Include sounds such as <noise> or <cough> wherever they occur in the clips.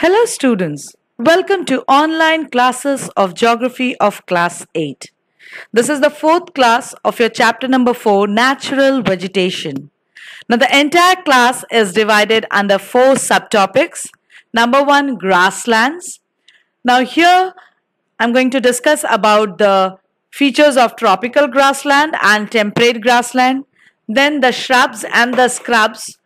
Hello students, welcome to online classes of Geography of class 8. This is the fourth class of your chapter number 4 Natural Vegetation. Now the entire class is divided under four subtopics. Number 1 grasslands. Now here I'm going to discuss about the features of tropical grassland and temperate grassland. Then the shrubs and the scrubs.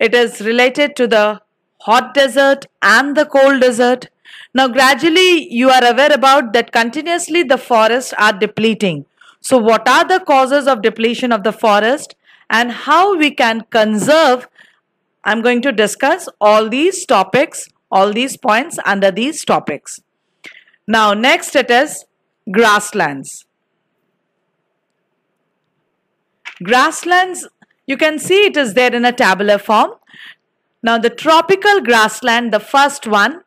It is related to the hot desert and the cold desert. Now gradually you are aware about that continuously the forests are depleting. So what are the causes of depletion of the forest and how we can conserve I'm going to discuss all these topics, all these points under these topics. Now next it is grasslands. Grasslands, you can see it is there in a tabular form. Now the tropical grassland, the first one,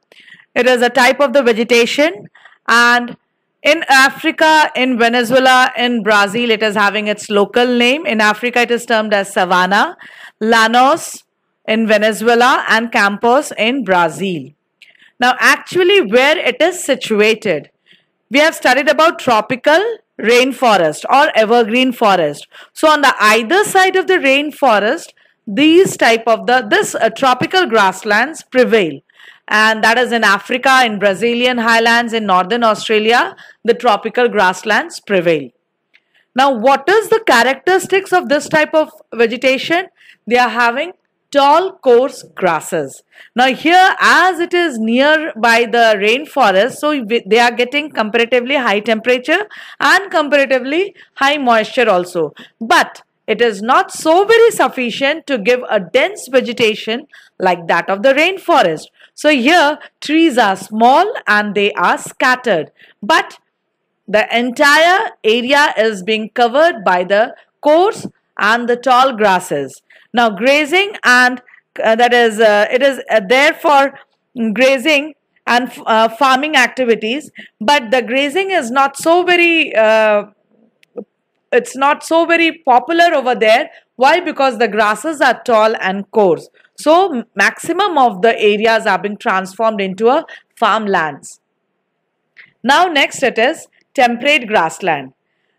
it is a type of the vegetation and in Africa, in Venezuela, in Brazil, it is having its local name. In Africa, it is termed as savanna, llanos in Venezuela and campos in Brazil. Now actually where it is situated, we have studied about tropical rainforest or evergreen forest. So on the either side of the rainforest, these type of the this uh, tropical grasslands prevail and that is in Africa, in Brazilian highlands, in northern Australia, the tropical grasslands prevail. Now, what is the characteristics of this type of vegetation? They are having tall coarse grasses. Now here as it is near by the rainforest so they are getting comparatively high temperature and comparatively high moisture also. But it is not so very sufficient to give a dense vegetation like that of the rainforest. So here trees are small and they are scattered. But the entire area is being covered by the coarse and the tall grasses. Now grazing and uh, that is uh, it is uh, there for grazing and uh, farming activities but the grazing is not so very uh, it's not so very popular over there. Why? Because the grasses are tall and coarse. So maximum of the areas are being transformed into a farmlands. Now next it is temperate grassland.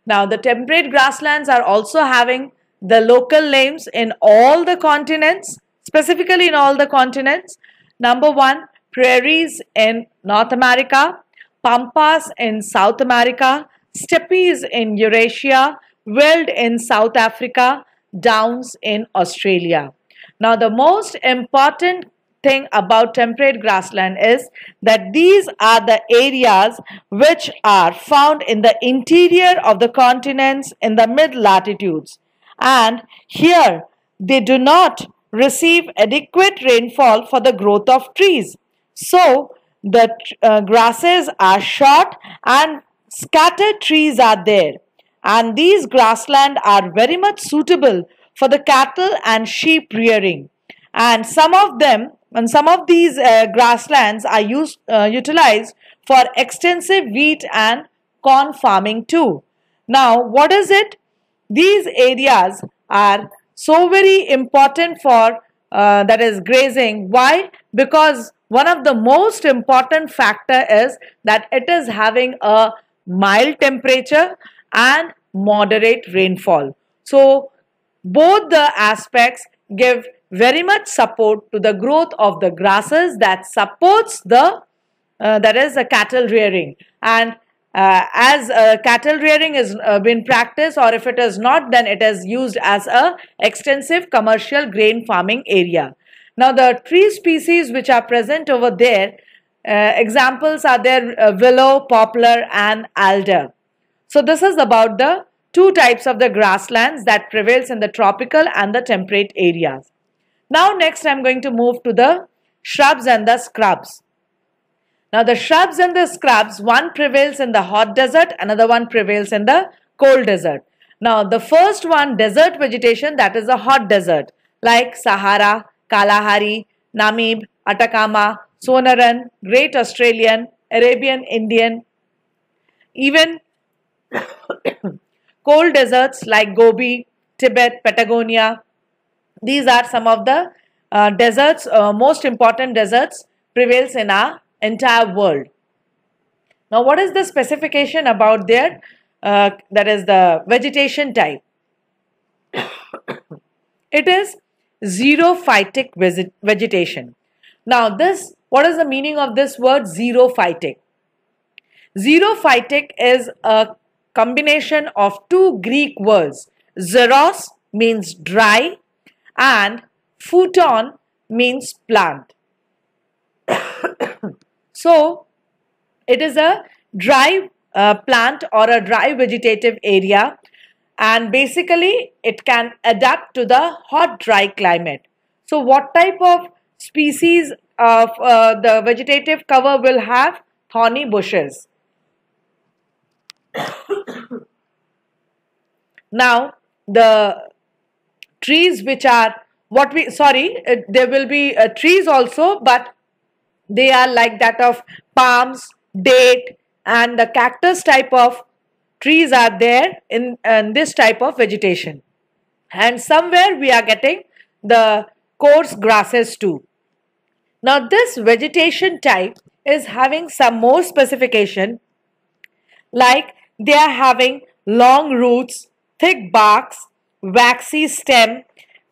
Now the temperate grasslands are also having the local names in all the continents, specifically in all the continents. Number one, prairies in North America, pampas in South America, steppes in Eurasia, veld in South Africa, downs in Australia. Now the most important thing about temperate grassland is that these are the areas which are found in the interior of the continents in the mid latitudes and here they do not receive adequate rainfall for the growth of trees. So the uh, grasses are short and scattered trees are there and these grassland are very much suitable for the cattle and sheep rearing. And some of them and some of these uh, grasslands are used uh, utilized for extensive wheat and corn farming too. Now what is it? These areas are so very important for uh, that is grazing. Why? Because one of the most important factor is that it is having a mild temperature and moderate rainfall. So both the aspects give very much support to the growth of the grasses that supports the uh, that is a cattle rearing and uh, as uh, cattle rearing is uh, been practiced or if it is not then it is used as a extensive commercial grain farming area. Now the tree species which are present over there uh, examples are there uh, willow, poplar and alder. So this is about the two types of the grasslands that prevails in the tropical and the temperate areas. Now next I am going to move to the shrubs and the scrubs. Now the shrubs and the scrubs, one prevails in the hot desert, another one prevails in the cold desert. Now the first one, desert vegetation, that is a hot desert like Sahara, Kalahari, Namib, Atacama, Sonoran, Great Australian, Arabian Indian, even cold deserts like Gobi, Tibet, Patagonia. These are some of the uh, deserts, uh, most important deserts prevails in our entire world. Now, what is the specification about their, uh, that is the vegetation type? <coughs> it is xerophytic vegetation. Now, this, what is the meaning of this word xerophytic? Xerophytic is a combination of two Greek words. Xeros means dry and phuton means plant. <coughs> so, it is a dry uh, plant or a dry vegetative area and basically it can adapt to the hot dry climate. So, what type of species of uh, the vegetative cover will have? Thorny bushes. <coughs> now, the trees which are what we sorry uh, there will be uh, trees also but they are like that of palms date and the cactus type of trees are there in, in this type of vegetation. And somewhere we are getting the coarse grasses too. Now this vegetation type is having some more specification like they are having long roots thick barks waxy stem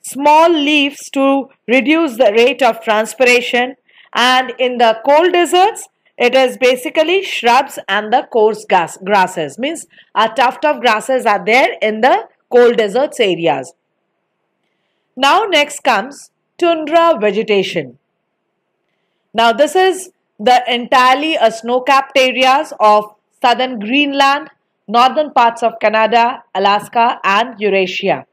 small leaves to reduce the rate of transpiration and in the cold deserts it is basically shrubs and the coarse grass, grasses means a tuft of grasses are there in the cold deserts areas. Now next comes tundra vegetation. Now this is the entirely a snow-capped areas of southern Greenland, northern parts of Canada, Alaska and Eurasia.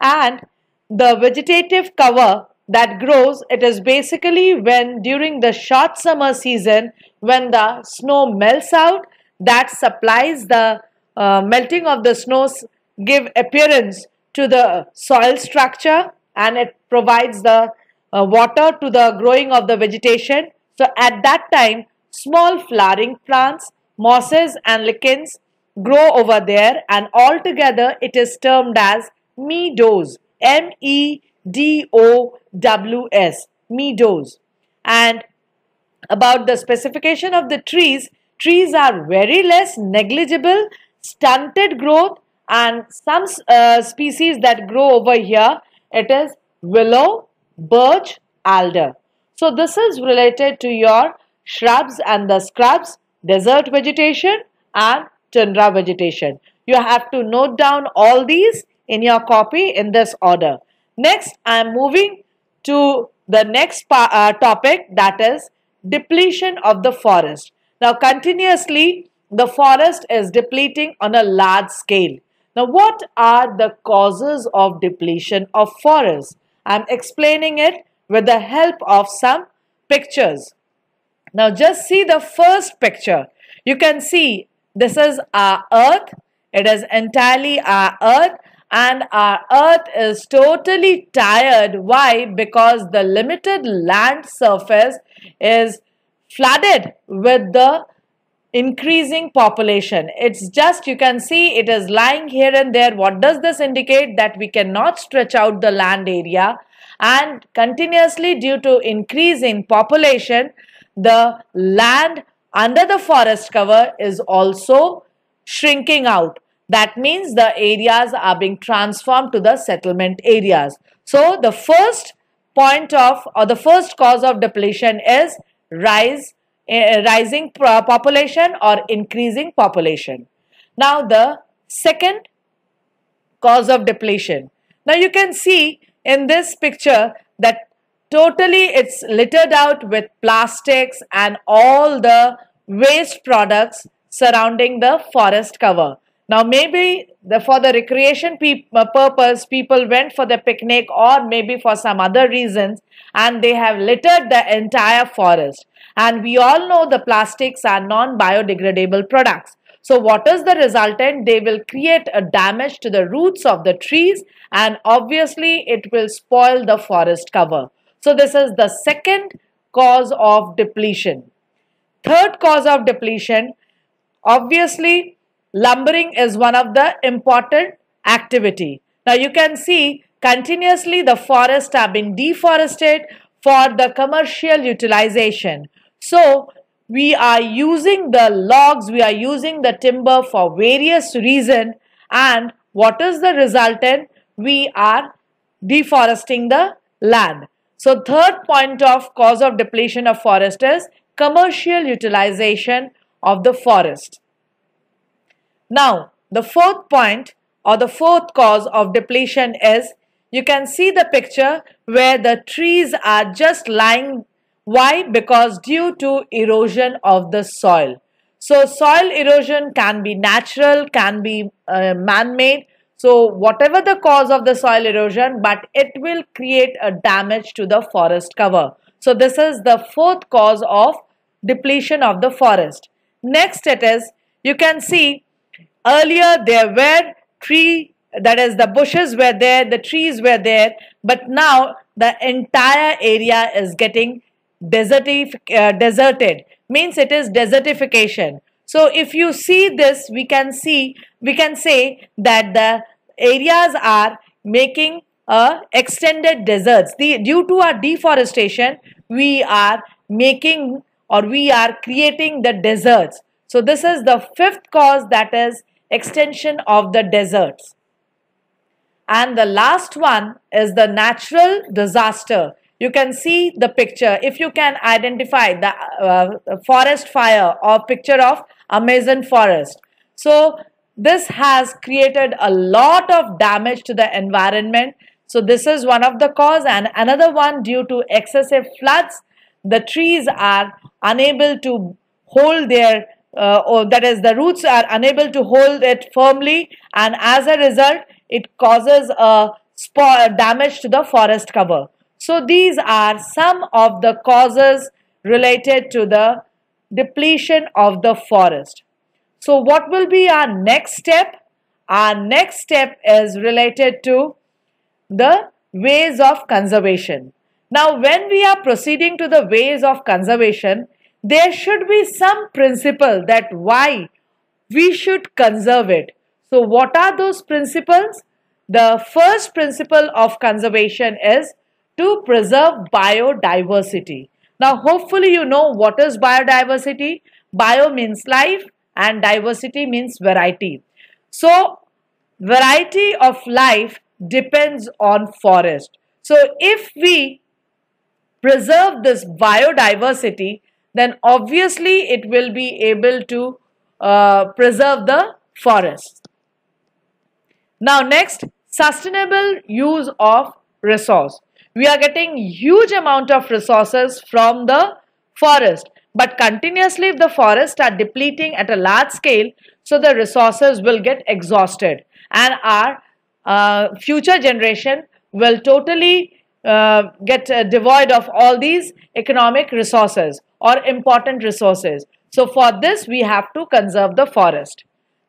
And the vegetative cover that grows, it is basically when during the short summer season, when the snow melts out, that supplies the uh, melting of the snows give appearance to the soil structure and it provides the uh, water to the growing of the vegetation. So at that time, small flowering plants, mosses and lichens grow over there and altogether it is termed as meadows M-E-D-O-W-S, meadows. And about the specification of the trees, trees are very less negligible, stunted growth and some uh, species that grow over here, it is willow, birch, alder. So this is related to your shrubs and the scrubs, desert vegetation and tundra vegetation. You have to note down all these in your copy in this order. Next, I am moving to the next uh, topic that is depletion of the forest. Now, continuously, the forest is depleting on a large scale. Now, what are the causes of depletion of forest? I am explaining it with the help of some pictures. Now, just see the first picture. You can see this is our earth. It is entirely our earth and our earth is totally tired. Why? Because the limited land surface is flooded with the increasing population. It's just you can see it is lying here and there. What does this indicate? That we cannot stretch out the land area and continuously due to increase in population, the land under the forest cover is also shrinking out. That means the areas are being transformed to the settlement areas. So the first point of or the first cause of depletion is rise uh, rising population or increasing population. Now the second cause of depletion. Now you can see in this picture that totally it's littered out with plastics and all the waste products surrounding the forest cover. Now maybe the, for the recreation pe uh, purpose people went for the picnic or maybe for some other reasons and they have littered the entire forest. And we all know the plastics are non-biodegradable products. So what is the resultant? They will create a damage to the roots of the trees and obviously it will spoil the forest cover. So this is the second cause of depletion. Third cause of depletion, obviously lumbering is one of the important activity. Now you can see continuously the forests have been deforested for the commercial utilization. So we are using the logs, we are using the timber for various reason and what is the resultant? We are deforesting the land. So third point of cause of depletion of forest is commercial utilization of the forest. Now the fourth point or the fourth cause of depletion is you can see the picture where the trees are just lying. Why? Because due to erosion of the soil. So soil erosion can be natural can be uh, man-made so whatever the cause of the soil erosion but it will create a damage to the forest cover. So this is the fourth cause of depletion of the forest. Next it is you can see earlier there were tree that is the bushes were there the trees were there but now the entire area is getting desertif uh, deserted. Means it is desertification. So if you see this we can see we can say that the areas are making a extended deserts the due to our deforestation we are making or we are creating the deserts so this is the fifth cause that is extension of the deserts and the last one is the natural disaster. You can see the picture. If you can identify the uh, forest fire or picture of Amazon forest. So this has created a lot of damage to the environment. So this is one of the cause and another one due to excessive floods. The trees are unable to hold their uh, or that is the roots are unable to hold it firmly and as a result it causes a damage to the forest cover. So these are some of the causes related to the depletion of the forest. So what will be our next step? Our next step is related to the ways of conservation. Now when we are proceeding to the ways of conservation, there should be some principle that why we should conserve it. So what are those principles? The first principle of conservation is to preserve biodiversity. Now hopefully you know what is biodiversity. Bio means life and diversity means variety. So variety of life depends on forest. So if we preserve this biodiversity then obviously it will be able to uh, preserve the forest. Now next, sustainable use of resource. We are getting huge amount of resources from the forest. But continuously if the forests are depleting at a large scale, so the resources will get exhausted and our uh, future generation will totally uh, get uh, devoid of all these economic resources or important resources. So for this we have to conserve the forest.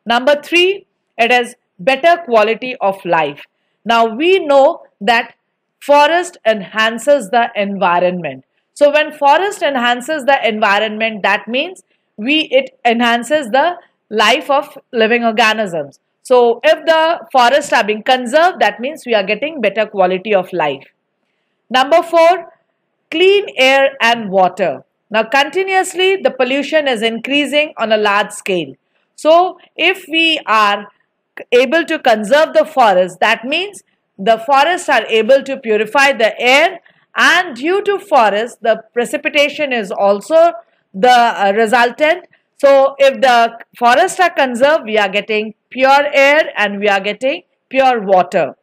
Number three, it is better quality of life. Now we know that forest enhances the environment. So when forest enhances the environment, that means we it enhances the life of living organisms. So if the forests are being conserved, that means we are getting better quality of life. Number four, clean air and water. Now continuously the pollution is increasing on a large scale. So if we are able to conserve the forest. That means the forests are able to purify the air and due to forest the precipitation is also the uh, resultant. So if the forests are conserved we are getting pure air and we are getting pure water.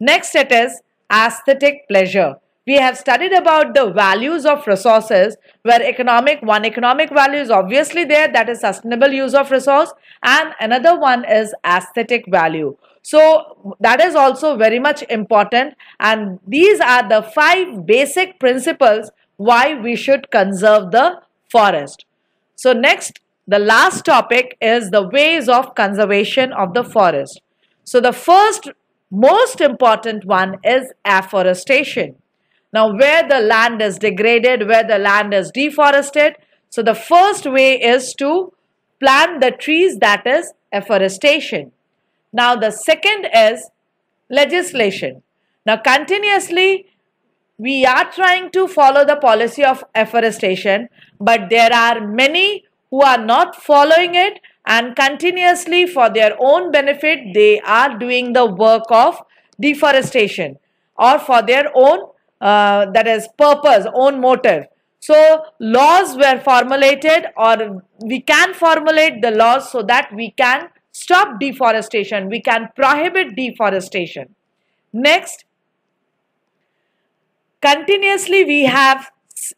Next it is aesthetic pleasure we have studied about the values of resources where economic one economic value is obviously there that is sustainable use of resource and another one is aesthetic value so that is also very much important. And these are the five basic principles why we should conserve the forest. So next the last topic is the ways of conservation of the forest. So the first most important one is afforestation. Now, where the land is degraded, where the land is deforested, so the first way is to plant the trees that is afforestation. Now, the second is legislation. Now, continuously we are trying to follow the policy of afforestation, but there are many who are not following it and continuously for their own benefit they are doing the work of deforestation or for their own uh, that is purpose own motive so laws were formulated or we can formulate the laws so that we can stop deforestation. We can prohibit deforestation. Next continuously we have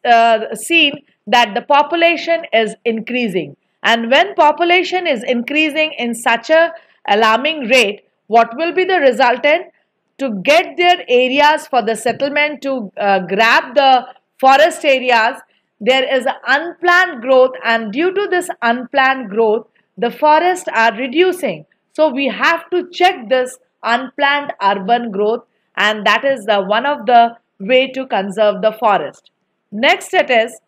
uh, seen that the population is increasing. And when population is increasing in such a alarming rate, what will be the resultant? To get their areas for the settlement to uh, grab the forest areas, there is unplanned growth. And due to this unplanned growth, the forests are reducing. So we have to check this unplanned urban growth and that is the one of the way to conserve the forest. Next it is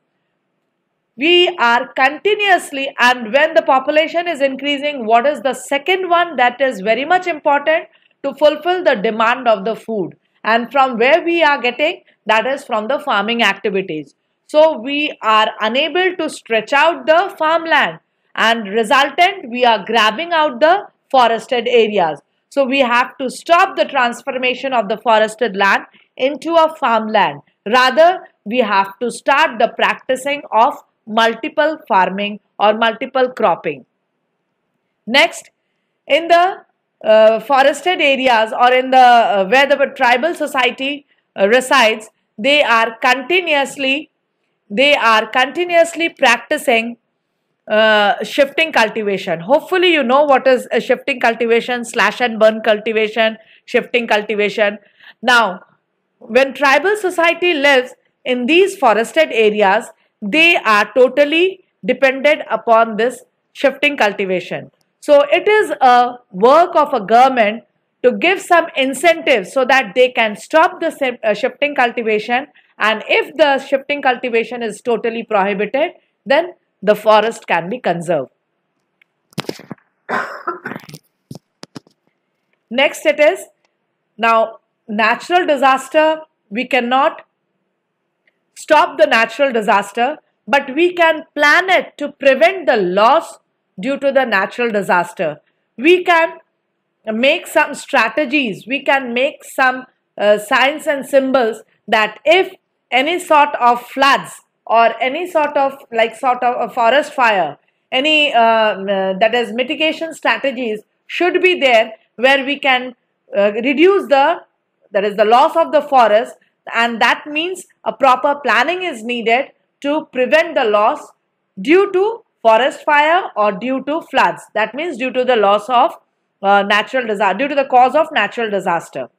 we are continuously and when the population is increasing what is the second one that is very much important to fulfill the demand of the food and from where we are getting that is from the farming activities so we are unable to stretch out the farmland and resultant we are grabbing out the forested areas so we have to stop the transformation of the forested land into a farmland rather we have to start the practicing of multiple farming or multiple cropping. Next, in the uh, forested areas or in the uh, where the tribal society uh, resides, they are continuously they are continuously practicing uh, shifting cultivation. Hopefully, you know what is a shifting cultivation, slash and burn cultivation, shifting cultivation. Now, when tribal society lives in these forested areas, they are totally dependent upon this shifting cultivation. So it is a work of a government to give some incentives so that they can stop the uh, shifting cultivation and if the shifting cultivation is totally prohibited then the forest can be conserved. Next it is now natural disaster we cannot stop the natural disaster, but we can plan it to prevent the loss due to the natural disaster. We can make some strategies, we can make some uh, signs and symbols that if any sort of floods or any sort of like sort of a forest fire, any uh, uh, that is mitigation strategies should be there where we can uh, reduce the that is the loss of the forest and that means a proper planning is needed to prevent the loss due to forest fire or due to floods. That means due to the loss of uh, natural disaster, due to the cause of natural disaster.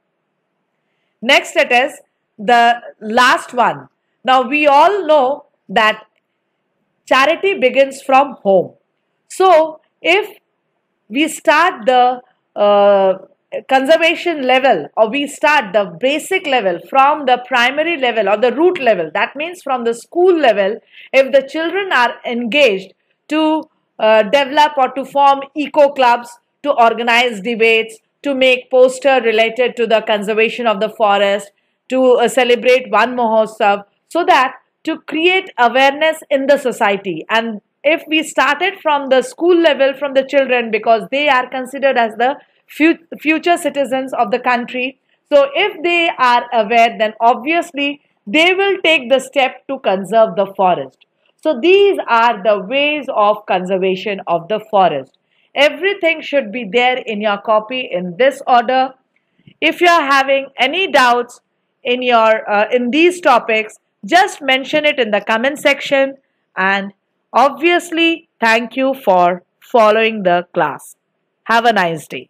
Next it is the last one. Now we all know that charity begins from home. So if we start the uh, conservation level or we start the basic level from the primary level or the root level that means from the school level if the children are engaged to uh, develop or to form eco clubs to organize debates to make poster related to the conservation of the forest to uh, celebrate Van Mahotsav so that to create awareness in the society and if we started from the school level from the children because they are considered as the future citizens of the country. So if they are aware, then obviously they will take the step to conserve the forest. So these are the ways of conservation of the forest. Everything should be there in your copy in this order. If you are having any doubts in your uh, in these topics, just mention it in the comment section and obviously thank you for following the class. Have a nice day.